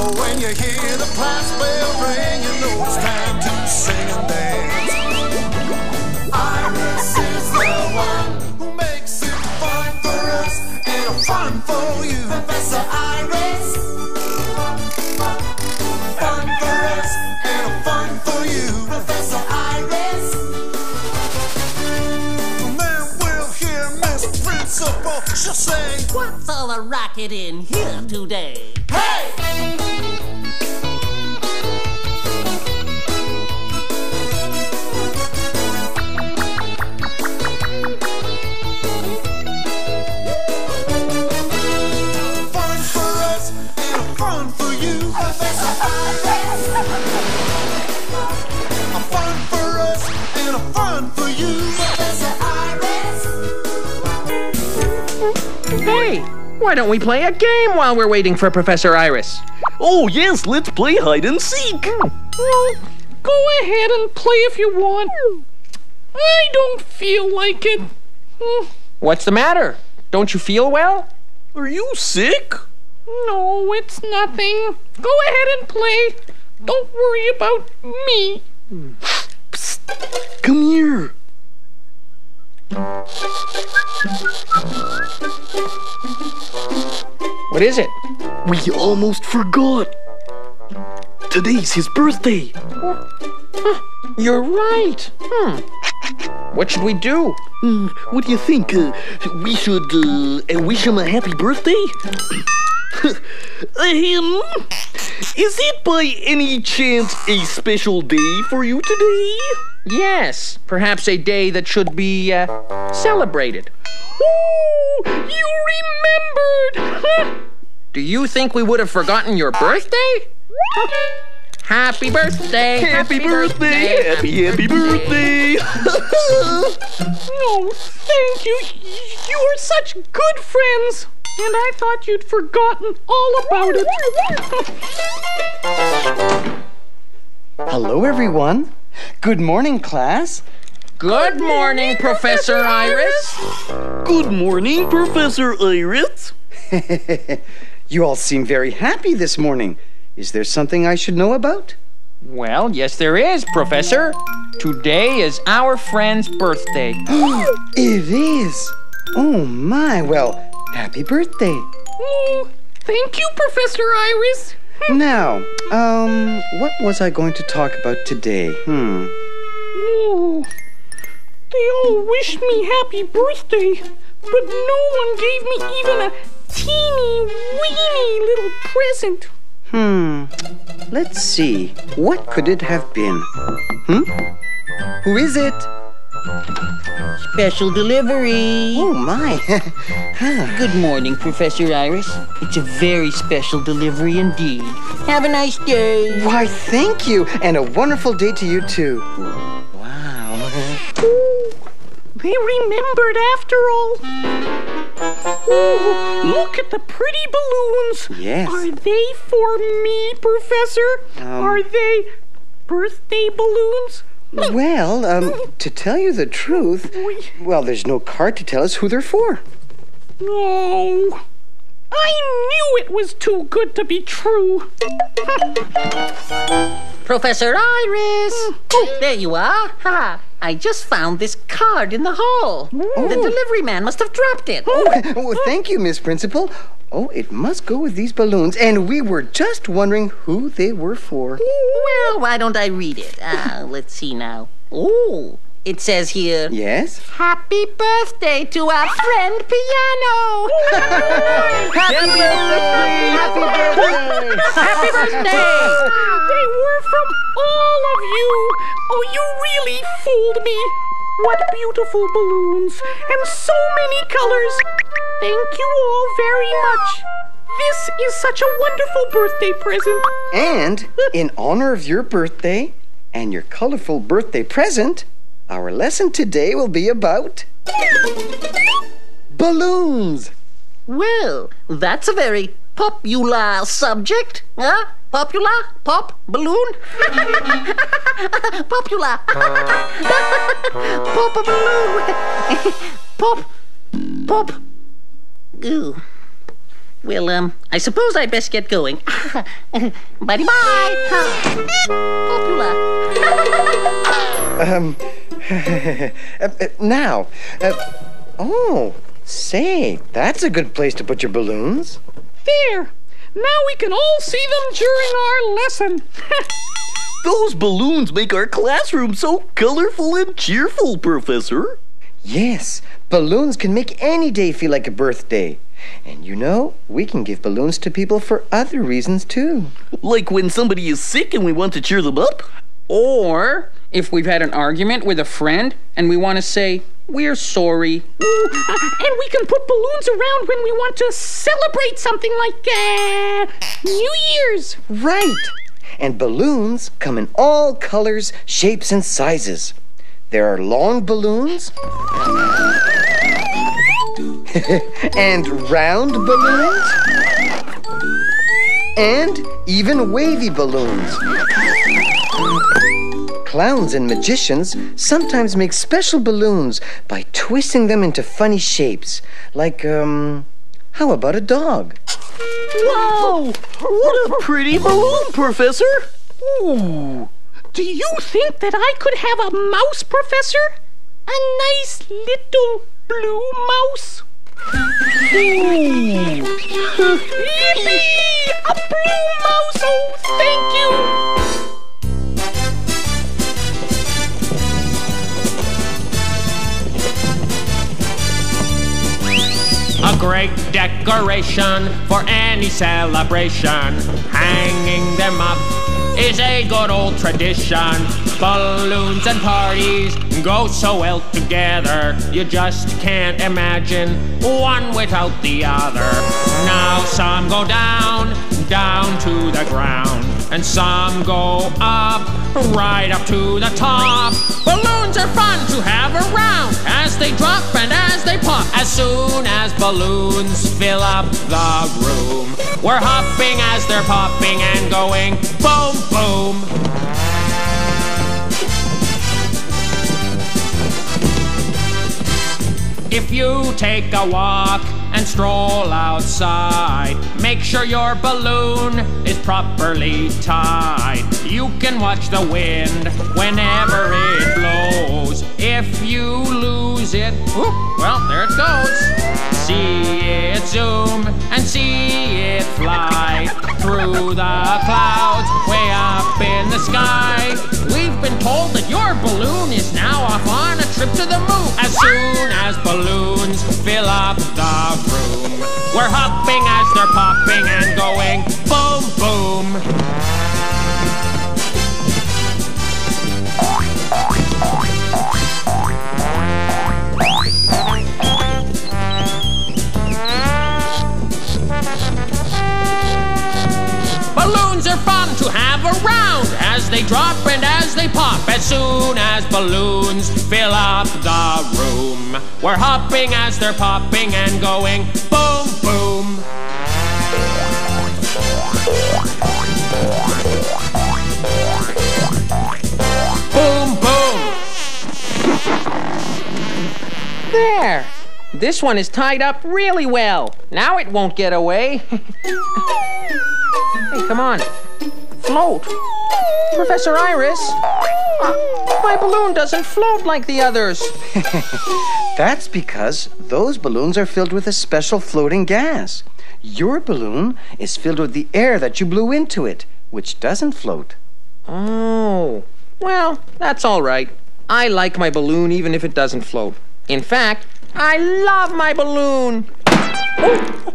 So when you hear the class bell ring, you know it's time to sing and dance. Iris is the one who makes it fun for us and fun for you. Professor Iris. Fun for us and fun for you. Professor Iris. Then we'll hear Miss Principal. She'll say, What's all the racket in here today? Hey! Why don't we play a game while we're waiting for Professor Iris? Oh, yes, let's play hide and seek. Well, go ahead and play if you want. I don't feel like it. Hmm, What's the matter? Don't you feel well? Are you sick? No, it's nothing. Go ahead and play. Don't worry about me. Come here. What is it? We almost forgot. Today's his birthday. You're right. Hmm. What should we do? Hmm, what do you think? Uh, we should uh, wish him a happy birthday? Him? Is it by any chance a special day for you today? Yes, perhaps a day that should be uh, celebrated. Ooh, you remembered. Do you think we would have forgotten your birthday? Happy birthday! Happy birthday! Happy, happy birthday! no, thank you. You are such good friends. And I thought you'd forgotten all about it. Hello, everyone. Good morning, class. Good morning, Professor Iris. Good morning, Professor Iris. you all seem very happy this morning. Is there something I should know about? Well, yes, there is, Professor. Today is our friend's birthday. it is. Oh, my. Well, happy birthday. Oh, thank you, Professor Iris. Now, um, what was I going to talk about today? Hmm. Oh, they all wished me happy birthday, but no one gave me even a teeny weeny little present. Hmm. Let's see. What could it have been? Hmm? Who is it? Special delivery. Oh, my. Good morning, Professor Iris. It's a very special delivery indeed. Have a nice day. Why, thank you. And a wonderful day to you, too. Wow. They remembered after all. Oh, look at the pretty balloons. Yes. Are they for me, Professor? Um. Are they birthday balloons? Well, um, to tell you the truth, well, there's no card to tell us who they're for. No. I knew it was too good to be true. Professor Iris! Oh, there you are. Ha! I just found this card in the hall. The delivery man must have dropped it. Oh, oh, thank you, Miss Principal. Oh, it must go with these balloons, and we were just wondering who they were for. Well, why don't I read it? Uh, let's see now. Oh, it says here. Yes? Happy birthday to our friend Piano! Happy birthday! Happy birthday! Happy birthday! They were from all of you. Oh, you really fooled me. What beautiful balloons and so many colors. Thank you all very much. This is such a wonderful birthday present. And in honor of your birthday and your colorful birthday present, our lesson today will be about balloons. Well, that's a very popular subject. Huh? Popular? Pop? Balloon? popular. Pop a balloon. Pop. Pop. Ooh. Well, um, I suppose I best get going. Bye bye. Popula. Um, uh, uh, now, uh, oh, say, that's a good place to put your balloons. There. Now we can all see them during our lesson. Those balloons make our classroom so colorful and cheerful, Professor. Yes, balloons can make any day feel like a birthday. And you know, we can give balloons to people for other reasons too. Like when somebody is sick and we want to cheer them up. Or if we've had an argument with a friend and we want to say, we're sorry. Ooh, uh, and we can put balloons around when we want to celebrate something like uh, New Year's. Right. And balloons come in all colors, shapes, and sizes. There are long balloons and round balloons and even wavy balloons. Clowns and magicians sometimes make special balloons by twisting them into funny shapes, like, um, how about a dog? Wow! What a pretty balloon, Professor! Ooh. Do you think that I could have a mouse, Professor? A nice little blue mouse? Yippee! A blue mouse! Oh, thank you! Great decoration for any celebration. Hanging them up is a good old tradition. Balloons and parties go so well together. You just can't imagine one without the other. Now some go down, down to the ground, and some go up, right up to the top. Balloons are fun to have around as they drop and as they pop. As soon as balloons fill up the room, we're hopping as they're popping and going boom, boom. If you take a walk and stroll outside, make sure your balloon is properly tied. You can watch the wind whenever it blows. If you lose it, whoop, well, there it goes. See it zoom and see it fly through the clouds way up in the sky. Been told that your balloon is now off on a trip to the moon. As soon as balloons fill up the room, we're hopping as they're popping and going boom, boom. Balloons are fun to have around as they drop pop. As soon as balloons fill up the room, we're hopping as they're popping and going boom, boom. Boom, boom. There. This one is tied up really well. Now it won't get away. hey, come on. Float. Professor Iris. Ah, my balloon doesn't float like the others. That's because those balloons are filled with a special floating gas. Your balloon is filled with the air that you blew into it, which doesn't float. Oh. Well, that's all right. I like my balloon even if it doesn't float. In fact, I love my balloon.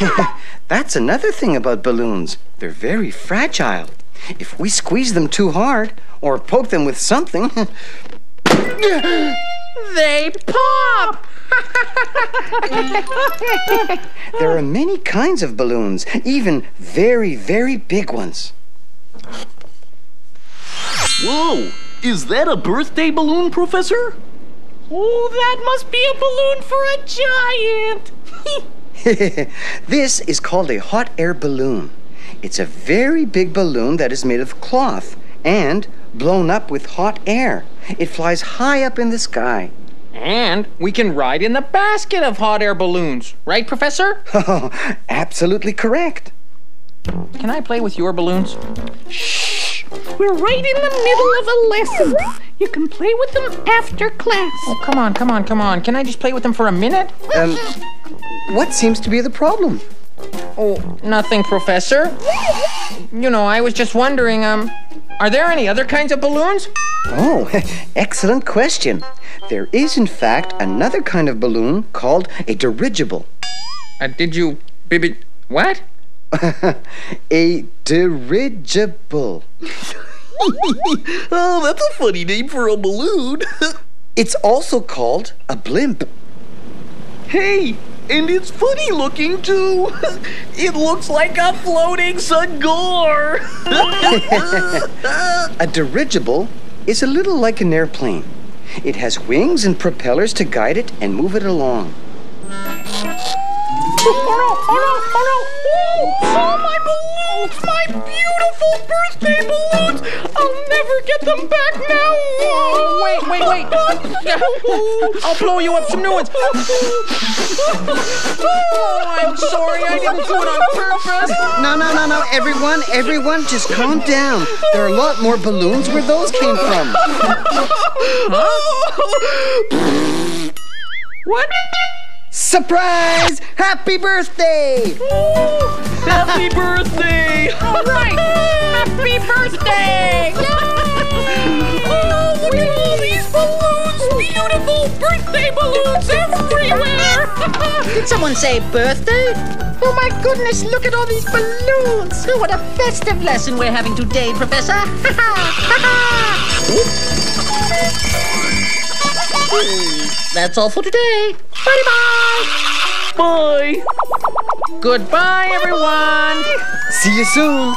That's another thing about balloons. They're very fragile. If we squeeze them too hard or poke them with something, They pop! there are many kinds of balloons, even very, very big ones. Whoa! Is that a birthday balloon, Professor? Oh, that must be a balloon for a giant. this is called a hot air balloon. It's a very big balloon that is made of cloth and blown up with hot air. It flies high up in the sky. And we can ride in the basket of hot air balloons. Right, Professor? Oh, absolutely correct. Can I play with your balloons? Shh! We're right in the middle of a lesson. You can play with them after class. Oh, come on, come on, come on. Can I just play with them for a minute? Um, what seems to be the problem? Oh, nothing, Professor. You know, I was just wondering, um, are there any other kinds of balloons? Oh, excellent question. There is, in fact, another kind of balloon called a dirigible. Uh, did you, baby, what? a dirigible. oh, that's a funny name for a balloon. It's also called a blimp. hey, and it's funny looking too. It looks like a floating cigar. A dirigible is a little like an airplane. It has wings and propellers to guide it and move it along. Oh, oh no, oh no, oh no. My beautiful birthday balloons. I'll never get them back now. Oh, wait, wait, wait. I'll blow you up some new ones. Oh, I'm sorry, I didn't do it on purpose. No, no, no, no. Everyone, everyone, just calm down. There are a lot more balloons where those came from. What? Surprise! Happy birthday! Happy birthday! All right, happy birthday. Oh, look at all these balloons. Beautiful birthday balloons everywhere. Did someone say birthday? Oh my goodness, look at all these balloons. Oh, what a festive lesson we're having today, Professor. That's all for today. Bye bye. Bye. Goodbye, everyone. See you soon.